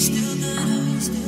still good? Are we still